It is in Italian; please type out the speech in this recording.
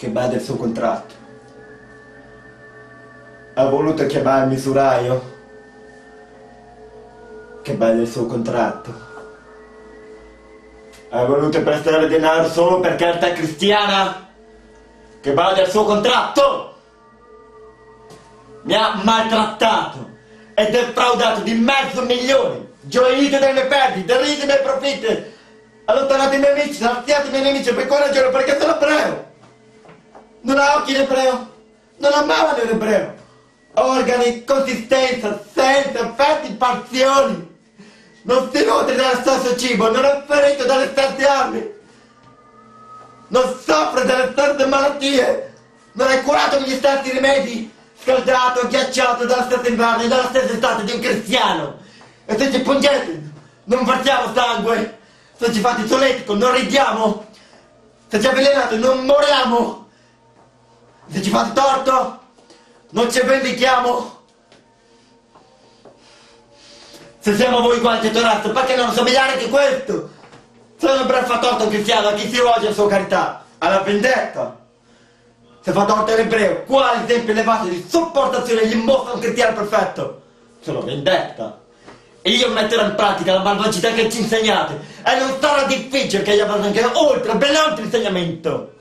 che bada il suo contratto. Ha voluto chiamare il misuraio che bada il suo contratto. Ha voluto prestare denaro solo per carta cristiana che bada il suo contratto. Mi ha maltrattato e defraudato di mezzo milione, gioito delle perdite, deriso i miei profitti, allontanato i miei amici, sarziato i miei nemici, per ragione? Perché sono ebreo. Non ha occhi l'ebreo, non amava l'ebreo. Organi, consistenza, senso, effetti, parzioni. Non si nutre dello stesso cibo, non è ferito dalle stesse armi. Non soffre delle stesse malattie. Non è curato con gli stessi rimedi. Scaldato, ghiacciato dalla stessa inverno dalla stessa estate di un cristiano. E se ci pungete, non partiamo sangue. Se ci fate solletico, non ridiamo. Se ci avvelenate, non moriamo. Se ci fate torto, non ci vendichiamo. Se siamo voi quanti razza, perché non somigliare anche questo? Se un breve fa torto un cristiano, a chi si rivolge la sua carità? Alla vendetta. Se fa torto l'ebreo, quale esempio elevato di sopportazione gli mostra un cristiano perfetto? Sono vendetta. E io metterò in pratica la malvagità che ci insegnate. E non sarà difficile che io vada anche oltre, ben oltre l'insegnamento.